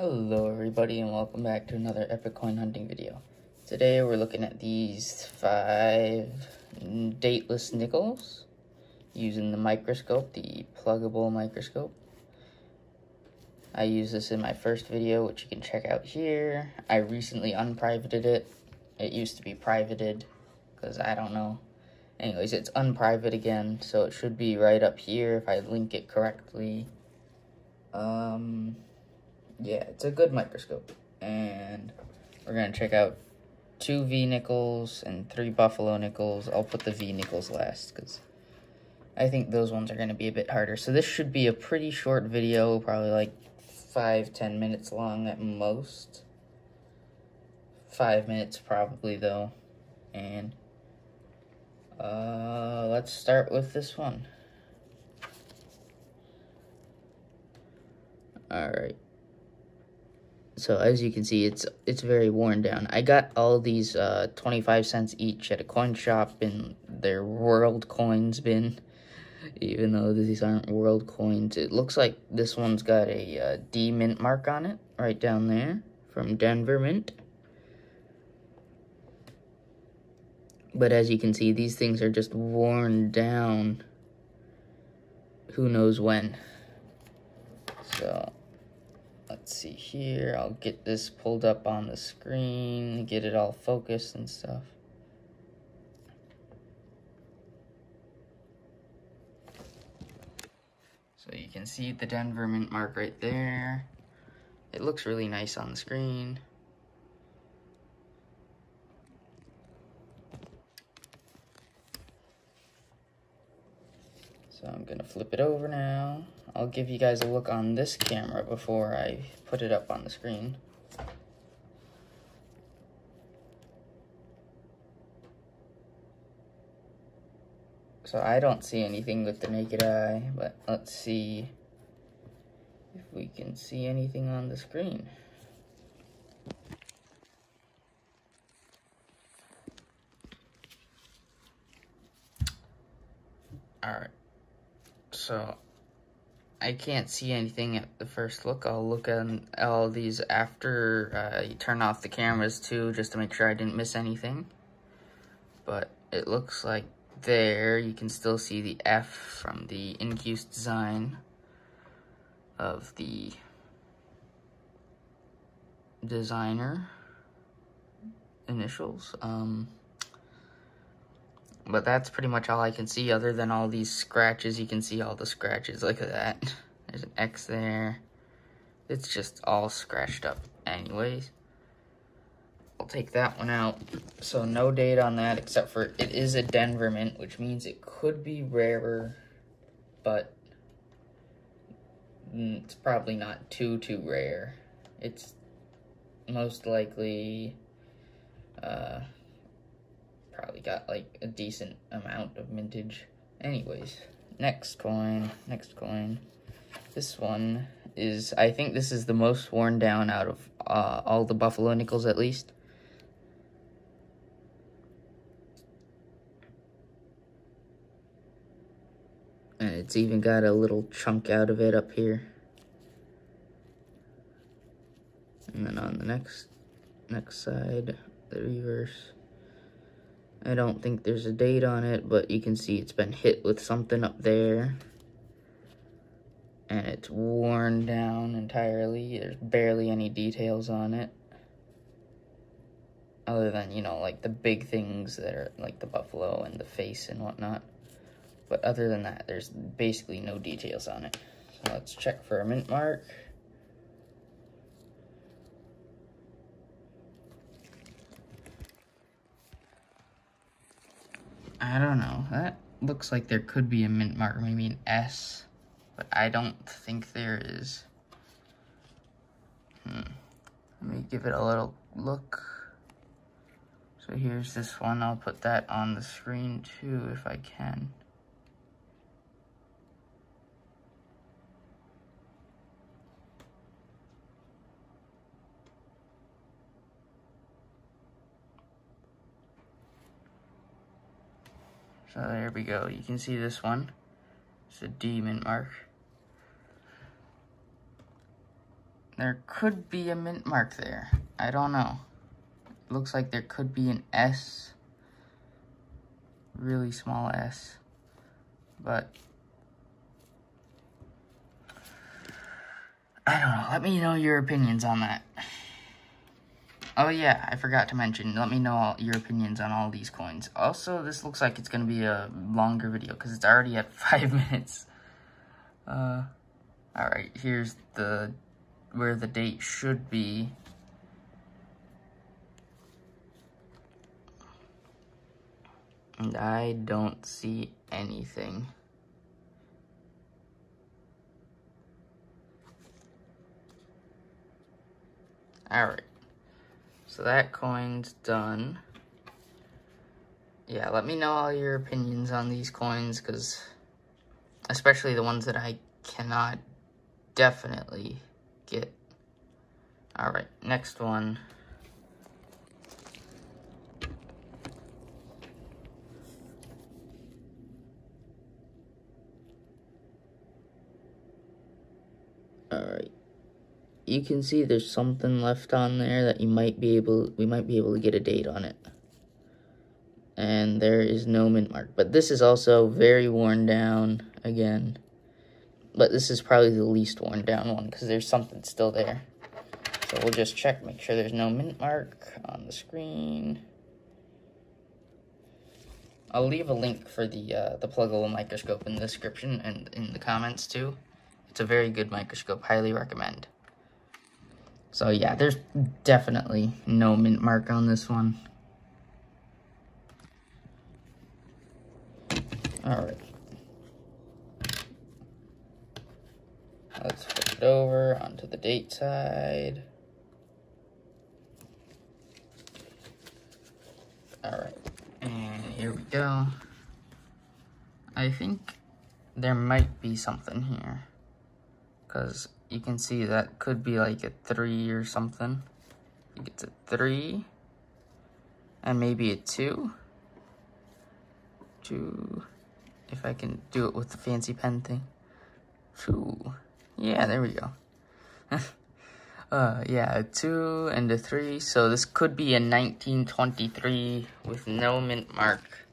Hello everybody and welcome back to another epic coin hunting video. Today we're looking at these five dateless nickels using the microscope, the pluggable microscope. I used this in my first video which you can check out here. I recently unprivated it. It used to be privated because I don't know. Anyways, it's unprivate again so it should be right up here if I link it correctly. Um yeah, it's a good microscope. And we're going to check out two V nickels and three Buffalo nickels. I'll put the V nickels last because I think those ones are going to be a bit harder. So this should be a pretty short video, probably like five, ten minutes long at most. Five minutes probably though. And uh, let's start with this one. Alright so as you can see it's it's very worn down. I got all these uh 25 cents each at a coin shop in their world coins bin even though these aren't world coins it looks like this one's got a uh, D mint mark on it right down there from denver mint. But as you can see these things are just worn down. Who knows when. So let's see here. I'll get this pulled up on the screen, get it all focused and stuff. So you can see the Denver mint mark right there. It looks really nice on the screen. So I'm gonna flip it over now. I'll give you guys a look on this camera before I put it up on the screen. So I don't see anything with the naked eye, but let's see if we can see anything on the screen. Alright, so I can't see anything at the first look. I'll look at all these after uh, you turn off the cameras too, just to make sure I didn't miss anything. But it looks like there you can still see the F from the Incuse design of the designer initials. Um, but that's pretty much all I can see other than all these scratches. You can see all the scratches. Look at that. There's an X there. It's just all scratched up anyways. I'll take that one out. So no date on that except for it is a Denver mint, which means it could be rarer, but it's probably not too, too rare. It's most likely, uh, probably got like a decent amount of mintage. Anyways, next coin, next coin. This one is, I think this is the most worn down out of uh, all the Buffalo nickels at least. And it's even got a little chunk out of it up here. And then on the next next side, the reverse. I don't think there's a date on it, but you can see it's been hit with something up there. And it's worn down entirely. There's barely any details on it. Other than, you know, like the big things that are like the buffalo and the face and whatnot. But other than that, there's basically no details on it. So let's check for a mint mark. I don't know. That looks like there could be a mint mark, maybe an S, but I don't think there is. Hmm. Let me give it a little look. So here's this one. I'll put that on the screen too if I can. So there we go. You can see this one. It's a demon mark. There could be a mint mark there. I don't know. It looks like there could be an S. Really small S. But I don't know. Let me know your opinions on that. Oh yeah, I forgot to mention, let me know all your opinions on all these coins. Also, this looks like it's going to be a longer video because it's already at 5 minutes. Uh, Alright, here's the where the date should be. And I don't see anything. Alright. So that coin's done. Yeah, let me know all your opinions on these coins, because especially the ones that I cannot definitely get. Alright, next one. Alright you can see there's something left on there that you might be able, we might be able to get a date on it. And there is no mint mark. But this is also very worn down again. But this is probably the least worn down one because there's something still there. So we'll just check, make sure there's no mint mark on the screen. I'll leave a link for the uh, the pluggable microscope in the description and in the comments too. It's a very good microscope, highly recommend. So yeah, there's definitely no mint mark on this one. Alright. Let's flip it over onto the date side. Alright, and here we go. I think there might be something here. Because you can see that could be like a three or something. I think it's a three. And maybe a two. Two. If I can do it with the fancy pen thing. Two. Yeah, there we go. uh, yeah, a two and a three. So this could be a 1923 with no mint mark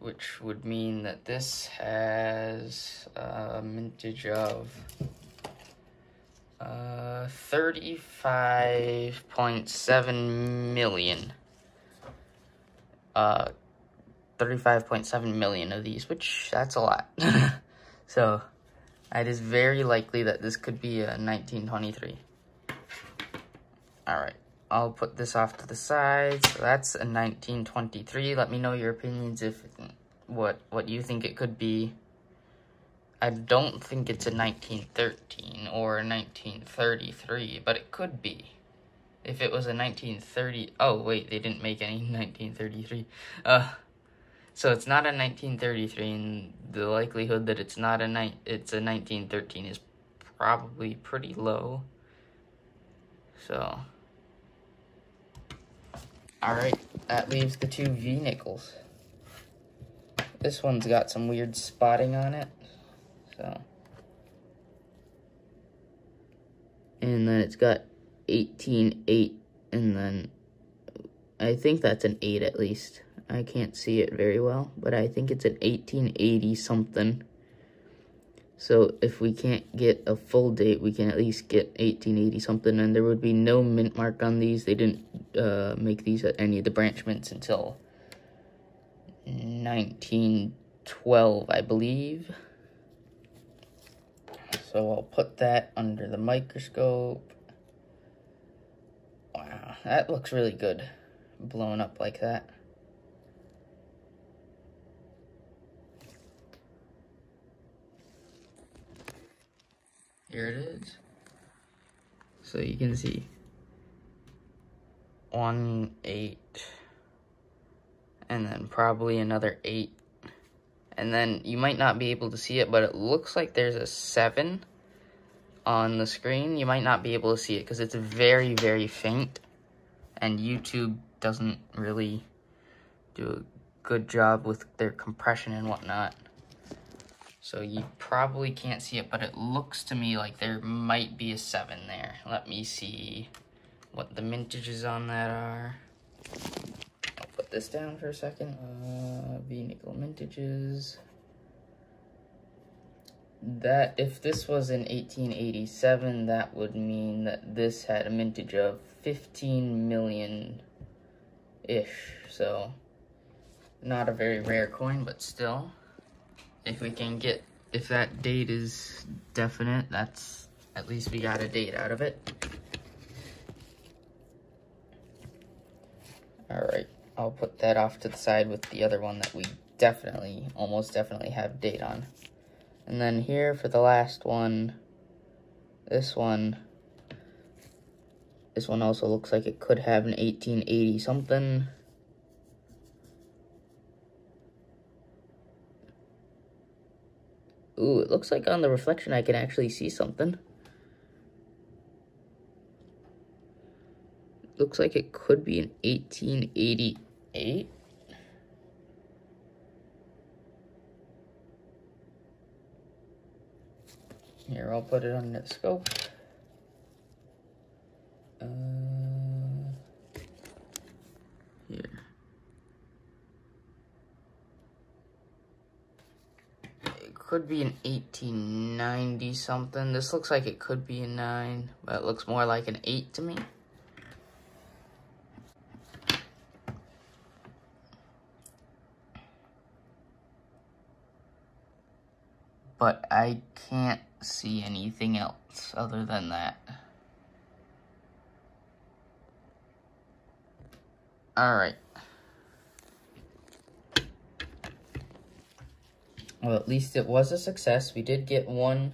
which would mean that this has a mintage of uh, 35.7 million. Uh, 35.7 million of these, which that's a lot. so, it is very likely that this could be a 1923. Alright. I'll put this off to the side. So that's a 1923. Let me know your opinions if what what you think it could be. I don't think it's a 1913 or a 1933, but it could be. If it was a 1930, oh wait, they didn't make any 1933. Uh, so it's not a 1933, and the likelihood that it's not a night, it's a 1913 is probably pretty low. So. Alright, that leaves the two V nickels. This one's got some weird spotting on it. So. And then it's got 18.8 and then I think that's an 8 at least. I can't see it very well, but I think it's an 1880 something. So if we can't get a full date, we can at least get 1880 something, and there would be no mint mark on these. They didn't uh, make these at any of the branch mints until 1912, I believe. So I'll put that under the microscope. Wow, that looks really good, blown up like that. Here it is. So you can see one, eight, and then probably another eight. And then you might not be able to see it, but it looks like there's a seven on the screen. You might not be able to see it because it's very, very faint. And YouTube doesn't really do a good job with their compression and whatnot. So you probably can't see it, but it looks to me like there might be a 7 there. Let me see what the mintages on that are. I'll put this down for a second. Uh, V-nickel mintages. That, if this was in 1887, that would mean that this had a mintage of 15 million-ish. So, not a very rare coin, but still if we can get, if that date is definite, that's, at least we got a date out of it. Alright, I'll put that off to the side with the other one that we definitely, almost definitely have date on. And then here for the last one, this one, this one also looks like it could have an 1880 something. Ooh, it looks like on the reflection I can actually see something. Looks like it could be an 1888. Here, I'll put it on the scope. Uh, here. Could be an 1890 something. This looks like it could be a 9, but it looks more like an 8 to me. But I can't see anything else other than that. Alright. Well, at least it was a success. We did get one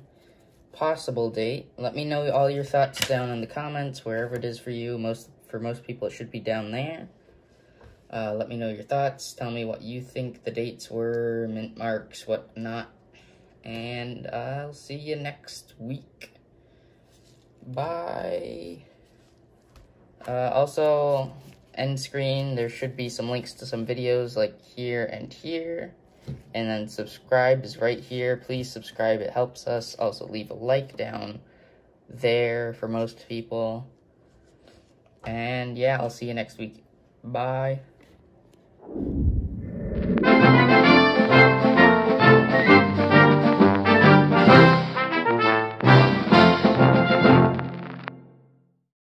possible date. Let me know all your thoughts down in the comments, wherever it is for you. Most For most people, it should be down there. Uh, let me know your thoughts. Tell me what you think the dates were, mint marks, what not. And I'll see you next week. Bye. Uh, also, end screen, there should be some links to some videos like here and here. And then subscribe is right here. Please subscribe. It helps us. Also leave a like down there for most people. And yeah, I'll see you next week. Bye.